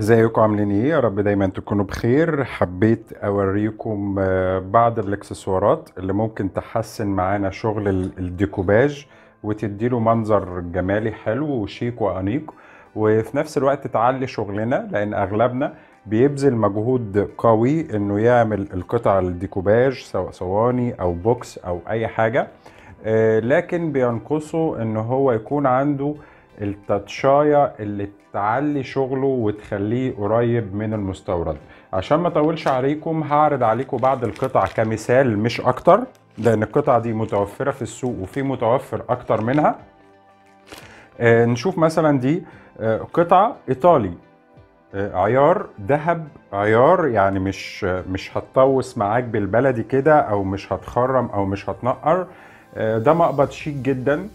ازيكم؟ عاملين إيه؟ يا رب دايما تكونوا بخير. حبيت اوريكم آه، بعض الاكسسوارات اللي ممكن تحسن معانا شغل ال- الديكوباج وتديله منظر جمالي حلو وشيك وأنيق وفي نفس الوقت تعلي شغلنا لأن أغلبنا بيبذل مجهود قوي إنه يعمل القطع الديكوباج سواء صواني أو بوكس أو أي حاجة. آه، لكن بينقصه إن هو يكون عنده التاتشاية اللي تعلي شغله وتخليه قريب من المستورد. عشان ما اطولش عليكم هعرض عليكم بعض القطع كمثال مش أكتر لأن القطع دي متوفرة في السوق وفي متوفر أكتر منها. آه، نشوف مثلا دي آه، قطعة إيطالي. آه، عيار ذهب عيار يعني مش مش هتطوس معاك بالبلدي كده أو مش هتخرم أو مش هتنقر. آه، ده مقبض شيك جدا.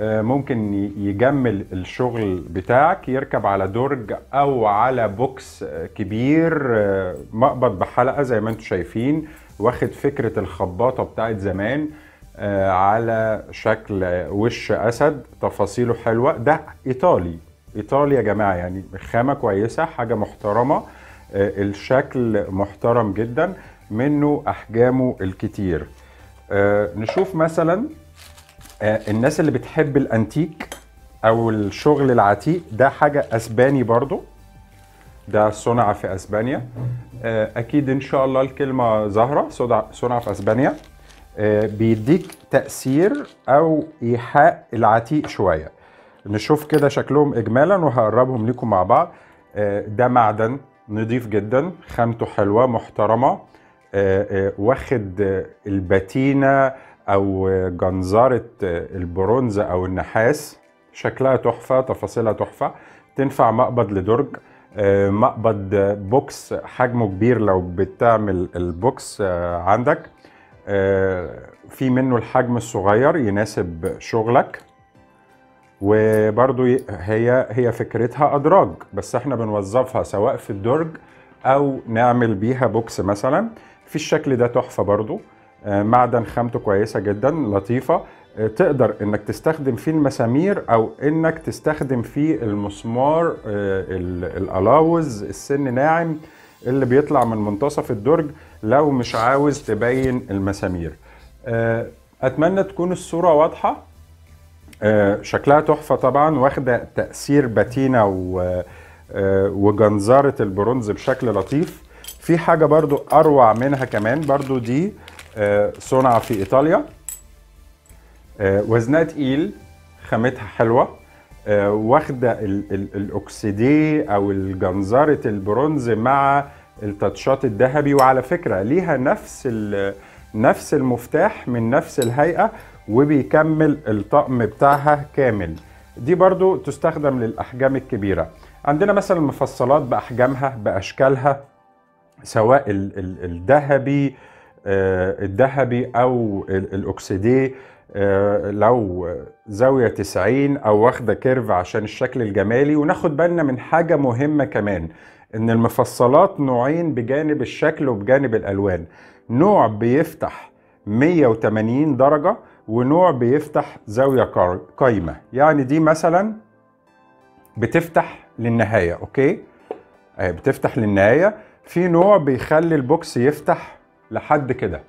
ممكن ي- يجمل الشغل بتاعك يركب على درج أو على بوكس آه، كبير آه، مقبض بحلقة زي ما أنتم شايفين واخد فكرة الخباطة بتاعت زمان آه، على شكل آه، وش أسد تفاصيله حلوة. ده إيطالي. إيطالي يا جماعة يعني خامة كويسة حاجة محترمة آه، الشكل محترم جدا منه أحجامه الكتير. آه، نشوف مثلا آه، الناس اللي بتحب الأنتيك أو الشغل العتيق ده حاجة أسباني برضو. ده صنع في أسبانيا. آه، أكيد إن شاء الله الكلمة ظاهرة. صنع في أسبانيا. آه، بيديك تأثير أو إيحاء العتيق شوية. نشوف كده شكلهم اجمالا وهقربهم لكم مع بعض. آه، ده معدن نضيف جدا خامته حلوة محترمة. آه، آه، واخد آه، الباتينه أو جنزاره البرونز أو النحاس شكلها تحفة تفاصيلها تحفة. تنفع مقبض لدرج آه، مقبض بوكس حجمه كبير لو بتعمل البوكس آه، عندك. آه، في منه الحجم الصغير يناسب شغلك. وبرضو هي هي فكرتها أدراج بس إحنا بنوظفها سواء في الدرج أو نعمل بيها بوكس مثلا. في الشكل ده تحفة برضو. معدن خامته كويسة جدا لطيفة. آه، تقدر إنك تستخدم فيه المسامير أو إنك تستخدم فيه المسمار آه، ال- الألاوز السن ناعم اللي بيطلع من منتصف الدرج لو مش عاوز تبين المسامير. آه، أتمنى تكون الصورة واضحة. آه، شكلها تحفة طبعا واخدة تأثير باتينا و آه، وجنزارة البرونز بشكل لطيف. في حاجة برضو أروع منها كمان برضو دي آه، صنع في إيطاليا. آه، وزنها تقيل خامتها حلوة. آه، واخدة ال- ال- الأكسيديه أو الجنزارة البرونز مع التاتشات الذهبي. وعلى فكرة ليها نفس نفس المفتاح من نفس الهيئة وبيكمل الطقم بتاعها كامل. دي برضو تستخدم للأحجام الكبيرة. عندنا مثلا مفصلات بأحجامها بأشكالها سواء ال- ال- الذهبي آه، الذهبي أو ال- الاكسيديه آه، لو زاوية 90 أو واخدة كيرف عشان الشكل الجمالي. وناخد بالنا من حاجة مهمة كمان إن المفصلات نوعين بجانب الشكل وبجانب الألوان. نوع بيفتح 180 درجة ونوع بيفتح زاوية قار- قايمة. يعني دي مثلا بتفتح للنهاية okay؟ آه، بتفتح للنهاية. في نوع بيخلي البوكس يفتح لحد كده.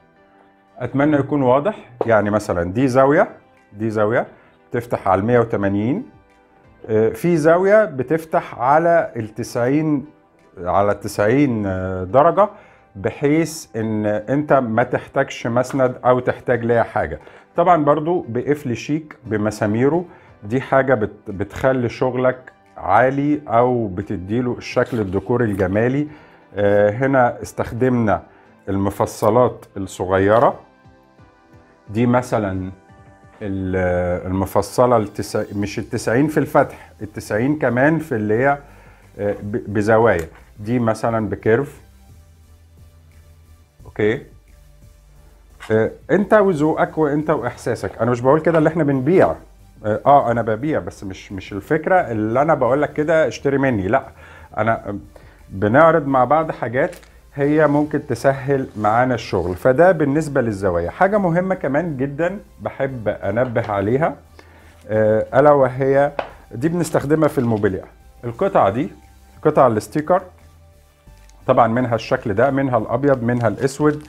أتمنى يكون واضح. يعني مثلا دي زاوية دي زاوية بتفتح على ال 180 آه، في زاوية بتفتح على ال 90 على 90 آه، درجة بحيث إن أنت ما تحتاجش مسند أو تحتاج ليها حاجة. طبعا برضو بقفل شيك بمساميره. دي حاجة بت بتخلي شغلك عالي أو بتديله الشكل الديكوري الجمالي. آه، هنا استخدمنا المفصلات الصغيرة. دي مثلا ال- المفصلة التسع... مش التسعين في الفتح التسعين كمان في اللي هي آه، بزوايا. دي مثلا ب curve. okay. آه، أنت وذوقك وأنت وإحساسك. أنا مش بقول كده اللي إحنا بنبيع. آه آه، أنا ببيع بس مش مش الفكرة اللي أنا بقول لك كده اشتري مني. لأ أنا بنعرض مع بعض حاجات هي ممكن تسهل معانا الشغل. فده بالنسبة للزوايا. حاجة مهمة كمان جدا بحب أنبه عليها آه، ألا وهي دي بنستخدمها في الموبيليا. القطعة دي قطع الستيكر طبعا منها الشكل ده منها الأبيض منها الأسود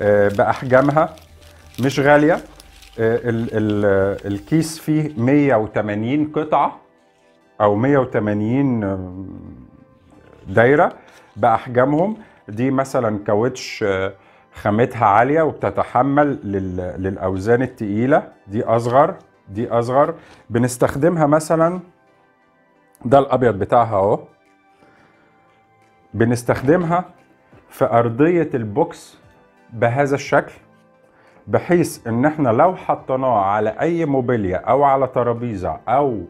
آه، بأحجامها مش غالية. آه، ال- ال- الكيس فيه 180 قطعة أو 180 آم، دايرة بأحجامهم. دي مثلا كاوتش آه، خامتها عالية وبتتحمل لل- للأوزان التقيلة. دي أصغر دي أصغر. بنستخدمها مثلا ده الأبيض بتاعها أهو. بنستخدمها في أرضية البوكس بهذا الشكل بحيث إن إحنا لو حطيناه على أي موبيليا أو على ترابيزة أو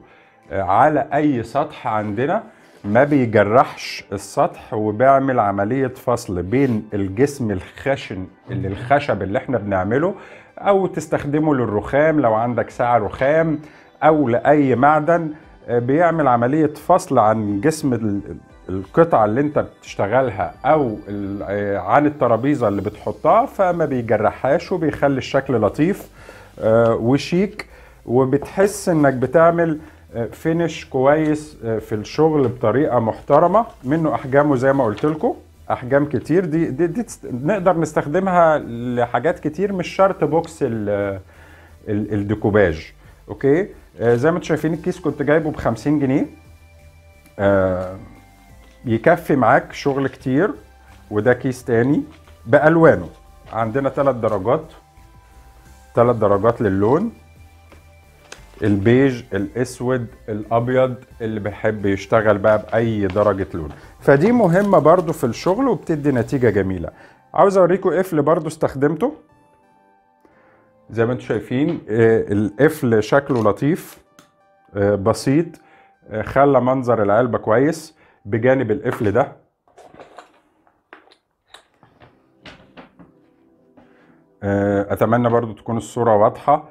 على أي سطح عندنا ما بيجرحش السطح وبيعمل عملية فصل بين الجسم الخشن اللي الخشب اللي إحنا بنعمله أو تستخدمه للرخام لو عندك ساعة رخام أو لأي معدن بيعمل عملية فصل عن جسم ال- القطعة اللي انت بتشتغلها أو آه، عن الترابيزة اللي بتحطها فما بيجرحهاش وبيخلي الشكل لطيف آه، وشيك وبتحس إنك بتعمل finish كويس آه، في الشغل بطريقة محترمة. منه أحجامه زي ما قلت لكم. أحجام كتير دي, دي, دي نقدر نستخدمها لحاجات كتير مش شرط box ال- ال- الديكوباج. okay؟ آه، زي ما أنتم شايفين الكيس كنت جايبه ب 50 جنيه. آه، يكفي معاك شغل كتير وده كيس تاني بألوانه. عندنا ثلاث درجات. ثلاث درجات للون. البيج الأسود الأبيض اللي بيحب يشتغل بقى بأي درجة لون. فدي مهمة برضو في الشغل وبتدي نتيجة جميلة. عاوز أوريكم قفل برضو استخدمته. زي ما أنتم شايفين آه، القفل شكله لطيف آه، بسيط آه، خلى منظر العلبة كويس بجانب القفل ده. أتمنى برضو تكون الصورة واضحة.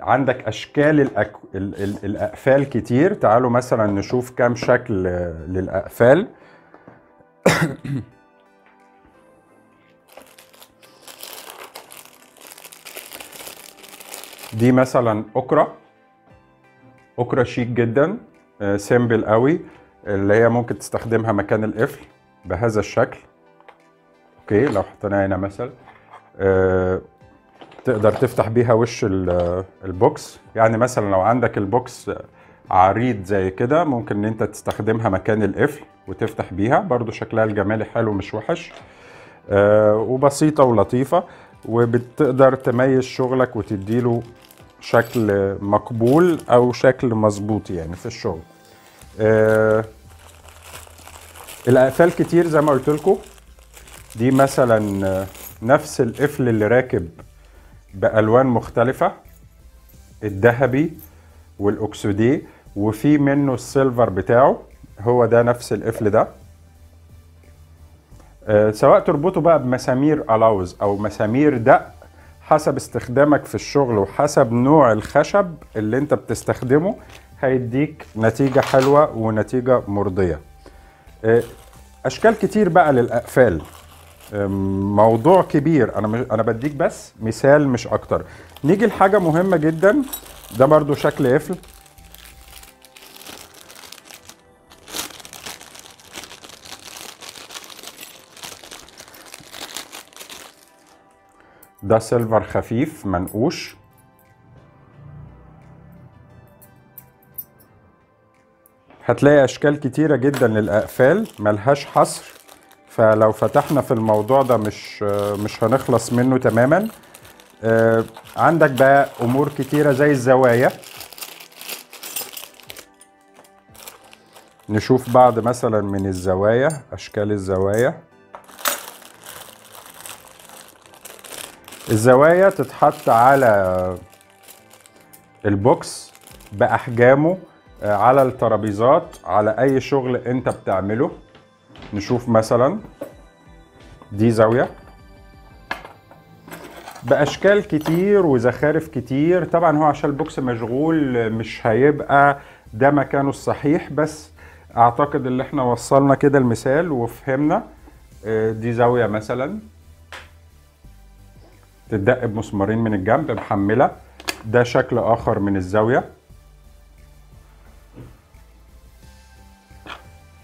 عندك أشكال الأك... ال... ال... الأقفال كتير. تعالوا مثلا نشوف كام شكل آه، للأقفال. دي مثلا اوكرا اوكرا شيك جدا آه، simple قوي اللي هي ممكن تستخدمها مكان القفل بهذا الشكل. okay لو حطيناها هنا مثلا. آه، تقدر تفتح بيها وش ال- box. يعني مثلا لو عندك ال box عريض زي كده ممكن إن أنت تستخدمها مكان القفل وتفتح بيها. برضو شكلها الجمالي حلو مش وحش. آه، وبسيطة ولطيفة. وبتقدر تميز شغلك وتديله شكل مقبول أو شكل مظبوط يعني في الشغل. آه، الأقفال كتير زي ما قلت لكم. دي مثلا نفس القفل اللي راكب بألوان مختلفة الذهبي والاكسودي وفي منه السيلفر بتاعه هو ده نفس القفل ده. آه، سواء تربطه بقى بمسامير ألاوز أو مسامير دق حسب استخدامك في الشغل وحسب نوع الخشب اللي انت بتستخدمه هيديك نتيجة حلوة ونتيجة مرضية. آه، أشكال كتير بقى للأقفال. موضوع كبير. أنا أنا بديك بس مثال مش أكتر. نيجي لحاجة مهمة جدا. ده برضو شكل قفل. ده سيلفر خفيف منقوش. هتلاقي أشكال كتيرة جدا للأقفال. ملهاش حصر. فلو فتحنا في الموضوع ده مش مش هنخلص منه تماما. آه، عندك بقى أمور كتيرة زي الزوايا. نشوف بعض مثلا من الزوايا أشكال الزوايا. الزوايا تتحط على ال box بأحجامه آه، على الترابيزات على أي شغل أنت بتعمله. نشوف مثلا دي زاوية. بأشكال كتير وزخارف كتير طبعا هو عشان ال box مشغول مش هيبقى ده مكانه الصحيح بس أعتقد ان إحنا وصلنا كده المثال وفهمنا آه، دي زاوية مثلا. تدق بمسمارين من الجنب محملة. ده شكل آخر من الزاوية.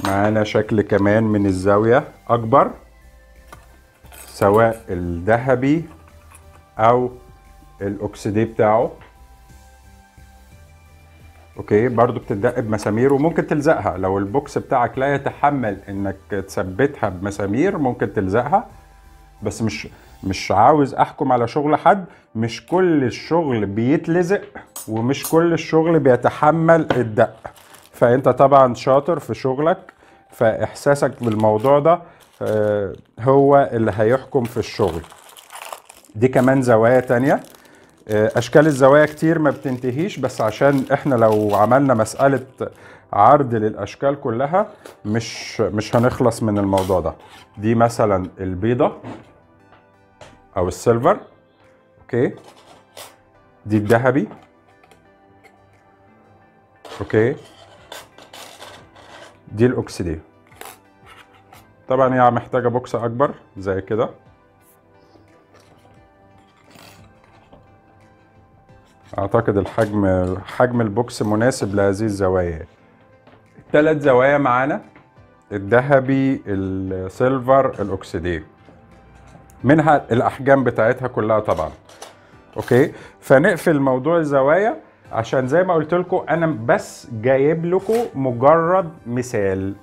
معانا شكل كمان من الزاوية أكبر سواء الذهبي أو الأكسدي بتاعه. okay برضو بتدق بمسامير وممكن تلزقها. لو ال box بتاعك لا يتحمل إنك تثبتها بمسامير ممكن تلزقها. بس مش مش عاوز أحكم على شغل حد. مش كل الشغل بيتلزق ومش كل الشغل بيتحمل الدق فأنت طبعا شاطر في شغلك فإحساسك بالموضوع ده آه، هو اللي هيحكم في الشغل. دي كمان زوايا تانية. آه، أشكال الزوايا كتير ما بتنتهيش بس عشان إحنا لو عملنا مسألة عرض للأشكال كلها مش مش هنخلص من الموضوع ده. دي مثلا البيضة أو ال silver okay؟ دي الذهبي okay؟ دي الاكسدي طبعا هي محتاجة box أكبر زي كده. أعتقد الحجم حجم ال box مناسب لهذه الزوايا. الثلاث زوايا معانا الذهبي ال silver الاكسدي منها الأحجام بتاعتها كلها طبعا. okay؟ فنقفل موضوع الزوايا. عشان زي ما قلت لكم أنا بس جايب لكم مجرد مثال.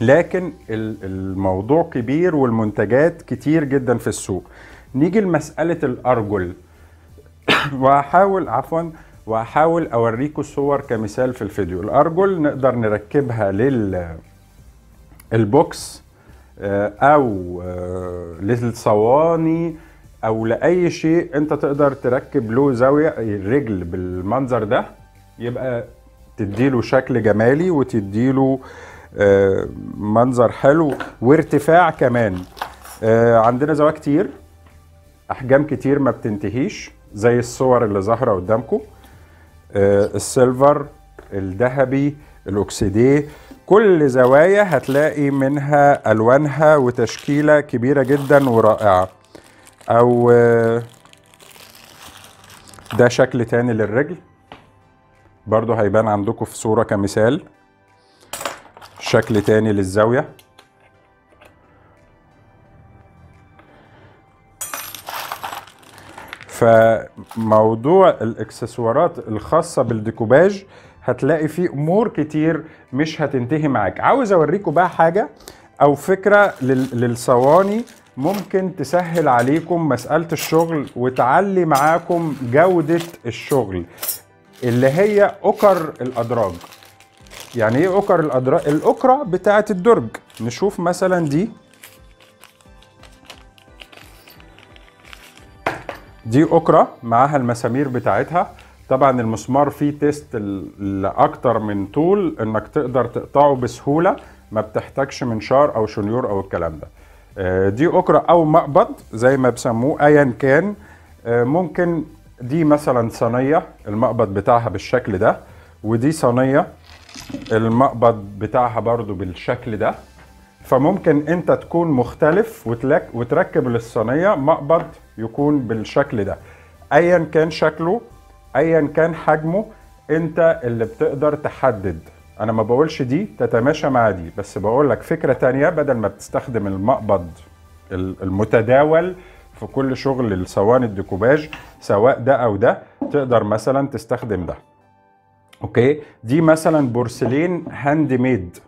لكن ال- الموضوع كبير والمنتجات كتير جدا في السوق. نيجي لمسألة الأرجل. وهحاول عفوا وهحاول أوريكم الصور كمثال في الفيديو. الأرجل نقدر نركبها لل البوكس آه، أو آه، للصواني أو لأي شيء أنت تقدر تركب له زاوية الرجل بالمنظر ده يبقى تديله شكل جمالي وتديله آه، منظر حلو وارتفاع كمان. آه، عندنا زوايا كتير أحجام كتير ما بتنتهيش زي الصور اللي ظاهرة قدامكم آه، السيلفر الذهبي الاكسيديه كل زوايا هتلاقي منها ألوانها وتشكيلة كبيرة جدا ورائعة. أو آه، ده شكل تاني للرجل. برضو هيبان عندكم في صورة كمثال. شكل تاني للزاوية. فموضوع الإكسسوارات الخاصة بالديكوباج هتلاقي فيه أمور كتير مش هتنتهي معاك. عاوز أوريكم بقى حاجة أو فكرة لل- للصواني ممكن تسهل عليكم مسألة الشغل وتعلي معاكم جودة الشغل اللي هي أكر الأدراج. يعني إيه أكر الأدراج؟ الأكرة بتاعة الدرج. نشوف مثلا دي. دي أكرة معاها المسامير بتاعتها. طبعا المسمار فيه تيست لأكتر من طول إنك تقدر تقطعه بسهولة ما بتحتاجش منشار أو شنيور أو الكلام ده. دي أكرة أو مقبض زي ما بسموه ايا كان. آه، ممكن دي مثلا صينية المقبض بتاعها بالشكل ده ودي صينية المقبض بتاعها برضو بالشكل ده. فممكن أنت تكون مختلف وتركب للصينية مقبض يكون بالشكل ده. ايا كان شكله ايا كان حجمه أنت اللي بتقدر تحدد. أنا ما بقولش دي تتماشى مع دي بس بقول لك فكرة تانية بدل ما بتستخدم المقبض ال- المتداول في كل شغل الصواني الديكوباج سواء ده أو ده تقدر مثلا تستخدم ده. okay؟ دي مثلا بورسلين handmade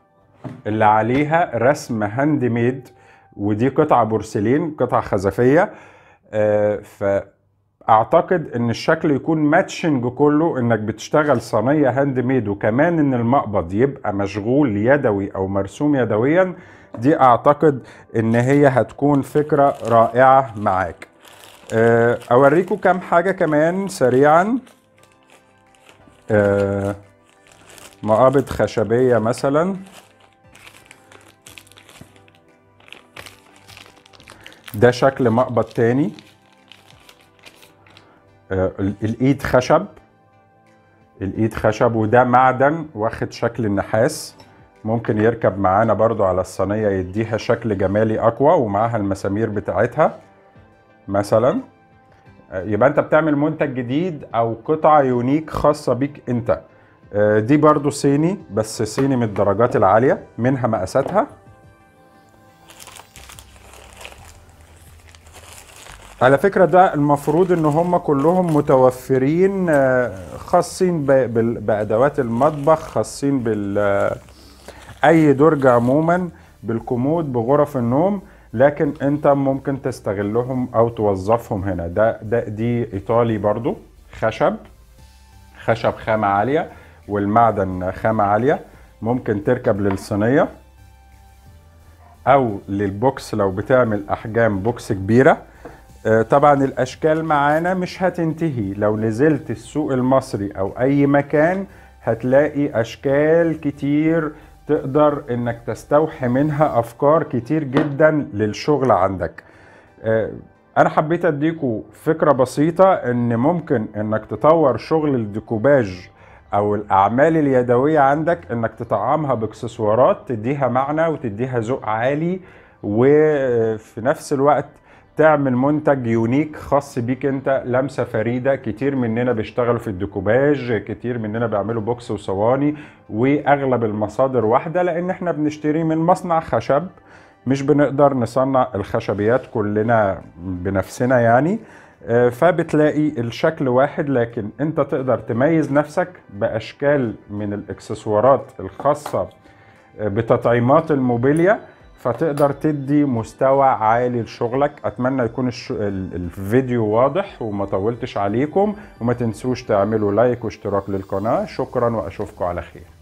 اللي عليها رسم handmade ودي قطعة بورسلين قطعة خزفية آه، فاعتقد إن الشكل يكون matching كله إنك بتشتغل صينية handmade وكمان إن المقبض يبقى مشغول يدوي أو مرسوم يدويا. دي أعتقد إن هي هتكون فكرة رائعة معاك. آه، أوريكم كام حاجة كمان سريعا. آه، مقابض خشبية مثلا. ده شكل مقبض تاني. الإيد خشب. الإيد خشب وده معدن واخد شكل النحاس. ممكن يركب معانا برضو على الصينية يديها شكل جمالي أقوى ومعاها المسامير بتاعتها مثلا. آه، يبقى أنت بتعمل منتج جديد أو قطعة unique خاصة بيك أنت. آه، دي برضو صيني بس صيني من الدرجات العالية منها مقاساتها. على فكرة ده المفروض إن هم كلهم متوفرين آه، خاصين بأدوات المطبخ خاصين بال آه، أي درج عموما بالكومود بغرف النوم لكن أنت ممكن تستغلهم أو توظفهم هنا. ده ده دي إيطالي برضو خشب خشب خامة عالية والمعدن خامة عالية ممكن تركب للصينية أو لل box لو بتعمل أحجام box كبيرة. طبعا الأشكال معانا مش هتنتهي. لو نزلت السوق المصري أو أي مكان هتلاقي أشكال كتير تقدر إنك تستوحي منها أفكار كتير جدا للشغل عندك. آه، أنا حبيت أديكوا فكرة بسيطة إن ممكن إنك تطور شغل الديكوباج أو الأعمال اليدوية عندك إنك تطعمها بإكسسوارات تديها معنى وتديها ذوق عالي وفي نفس الوقت تعمل منتج unique خاص بيك انت لمسة فريدة كتير مننا بيشتغلوا في الديكوباج كتير مننا بيعملوا box وصواني وأغلب المصادر واحدة لأن إحنا بنشتري من مصنع خشب مش بنقدر نصنع الخشبيات كلنا بنفسنا يعني. آه، فبتلاقي الشكل واحد لكن انت تقدر تميز نفسك بأشكال من الإكسسوارات الخاصة آه، بتطعيمات الموبيليا. فتقدر تدي مستوى عالي لشغلك. أتمنى يكون الفيديو واضح وما طولتش عليكم وما تنسوش تعملوا لايك واشتراك للقناة. شكرا وأشوفكم على خير.